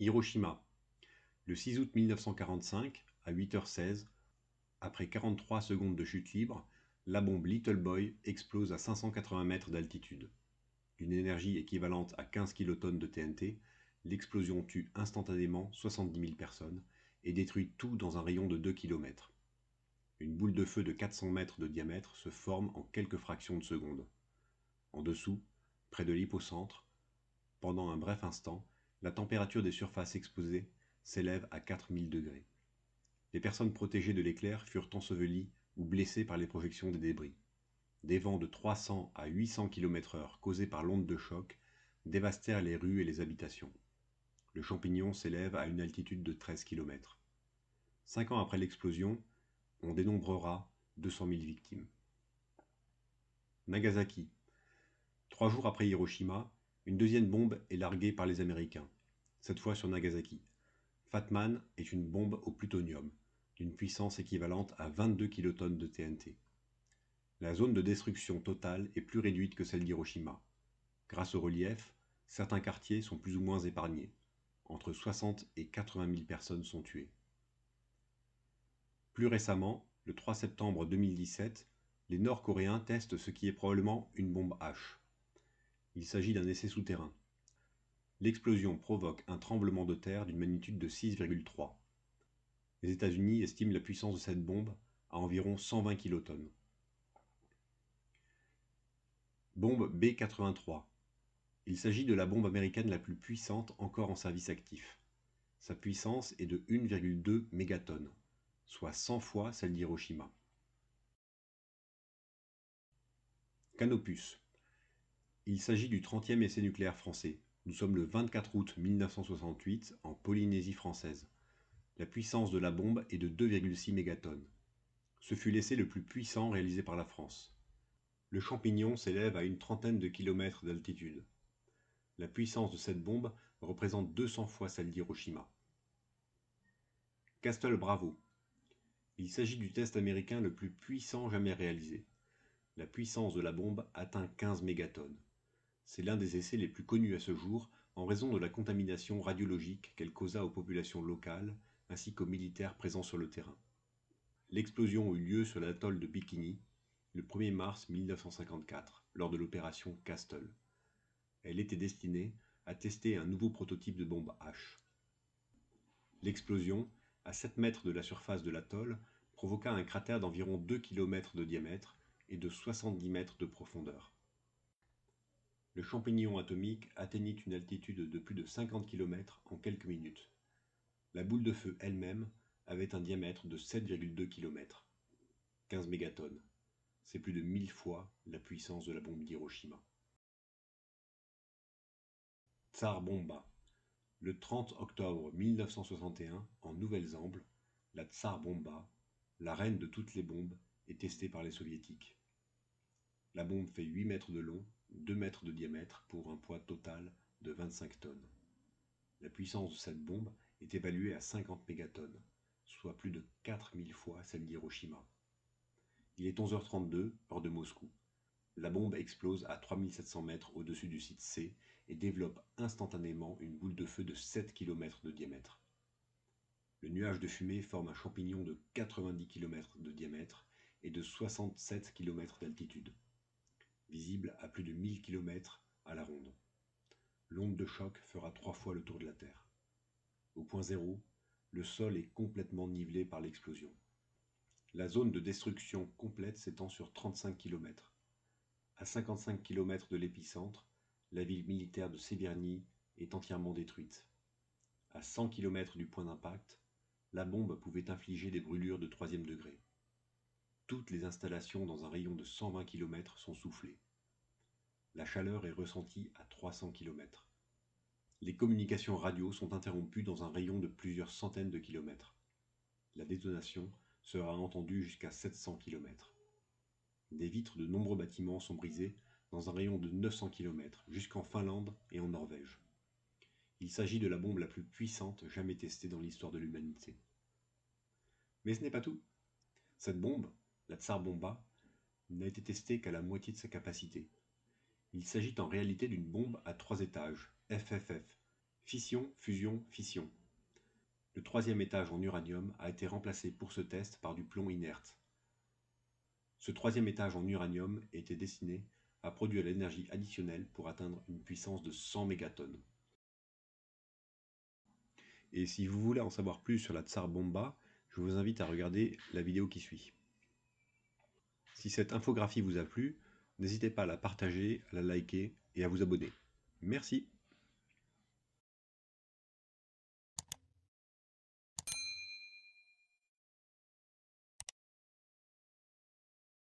Hiroshima. Le 6 août 1945, à 8h16, après 43 secondes de chute libre, la bombe Little Boy explose à 580 mètres d'altitude. D'une énergie équivalente à 15 kilotonnes de TNT, l'explosion tue instantanément 70 000 personnes et détruit tout dans un rayon de 2 km. Une boule de feu de 400 mètres de diamètre se forme en quelques fractions de seconde. En dessous, près de l'hypocentre, pendant un bref instant, la température des surfaces exposées s'élève à 4000 degrés. Les personnes protégées de l'éclair furent ensevelies ou blessées par les projections des débris. Des vents de 300 à 800 km/h causés par l'onde de choc dévastèrent les rues et les habitations. Le champignon s'élève à une altitude de 13 km. Cinq ans après l'explosion, on dénombrera 200 000 victimes. Nagasaki. Trois jours après Hiroshima, une deuxième bombe est larguée par les Américains, cette fois sur Nagasaki. Fatman est une bombe au plutonium, d'une puissance équivalente à 22 kilotonnes de TNT. La zone de destruction totale est plus réduite que celle d'Hiroshima. Grâce au relief, certains quartiers sont plus ou moins épargnés. Entre 60 et 80 000 personnes sont tuées. Plus récemment, le 3 septembre 2017, les Nord-Coréens testent ce qui est probablement une bombe H. Il s'agit d'un essai souterrain. L'explosion provoque un tremblement de terre d'une magnitude de 6,3. Les États-Unis estiment la puissance de cette bombe à environ 120 kilotonnes. Bombe B-83. Il s'agit de la bombe américaine la plus puissante encore en service actif. Sa puissance est de 1,2 mégatonnes, soit 100 fois celle d'Hiroshima. Canopus. Il s'agit du 30e essai nucléaire français. Nous sommes le 24 août 1968 en Polynésie française. La puissance de la bombe est de 2,6 mégatonnes. Ce fut l'essai le plus puissant réalisé par la France. Le champignon s'élève à une trentaine de kilomètres d'altitude. La puissance de cette bombe représente 200 fois celle d'Hiroshima. Castle Bravo. Il s'agit du test américain le plus puissant jamais réalisé. La puissance de la bombe atteint 15 mégatonnes. C'est l'un des essais les plus connus à ce jour en raison de la contamination radiologique qu'elle causa aux populations locales ainsi qu'aux militaires présents sur le terrain. L'explosion eut lieu sur l'atoll de Bikini le 1er mars 1954 lors de l'opération Castle. Elle était destinée à tester un nouveau prototype de bombe H. L'explosion, à 7 mètres de la surface de l'atoll, provoqua un cratère d'environ 2 km de diamètre et de 70 mètres de profondeur le champignon atomique atteignit une altitude de plus de 50 km en quelques minutes. La boule de feu elle-même avait un diamètre de 7,2 km, 15 mégatonnes. C'est plus de 1000 fois la puissance de la bombe d'Hiroshima. Tsar Bomba. Le 30 octobre 1961, en Nouvelle-Zamble, la Tsar Bomba, la reine de toutes les bombes, est testée par les soviétiques. La bombe fait 8 mètres de long 2 mètres de diamètre pour un poids total de 25 tonnes. La puissance de cette bombe est évaluée à 50 mégatonnes, soit plus de 4000 fois celle d'Hiroshima. Il est 11h32, heure de Moscou. La bombe explose à 3700 mètres au-dessus du site C et développe instantanément une boule de feu de 7 km de diamètre. Le nuage de fumée forme un champignon de 90 km de diamètre et de 67 km d'altitude visible à plus de 1000 km à la ronde. L'onde de choc fera trois fois le tour de la Terre. Au point zéro, le sol est complètement nivelé par l'explosion. La zone de destruction complète s'étend sur 35 km. À 55 km de l'épicentre, la ville militaire de Severny est entièrement détruite. À 100 km du point d'impact, la bombe pouvait infliger des brûlures de troisième degré. Toutes les installations dans un rayon de 120 km sont soufflées. La chaleur est ressentie à 300 km. Les communications radio sont interrompues dans un rayon de plusieurs centaines de kilomètres. La détonation sera entendue jusqu'à 700 km. Des vitres de nombreux bâtiments sont brisées dans un rayon de 900 km jusqu'en Finlande et en Norvège. Il s'agit de la bombe la plus puissante jamais testée dans l'histoire de l'humanité. Mais ce n'est pas tout. Cette bombe, la Tsar Bomba, n'a été testée qu'à la moitié de sa capacité. Il s'agit en réalité d'une bombe à trois étages, FFF, Fission, fusion, fission. Le troisième étage en uranium a été remplacé pour ce test par du plomb inerte. Ce troisième étage en uranium était destiné à produire l'énergie additionnelle pour atteindre une puissance de 100 mégatonnes. Et si vous voulez en savoir plus sur la Tsar Bomba, je vous invite à regarder la vidéo qui suit. Si cette infographie vous a plu, n'hésitez pas à la partager, à la liker et à vous abonner. Merci